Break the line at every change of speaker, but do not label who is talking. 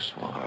this one.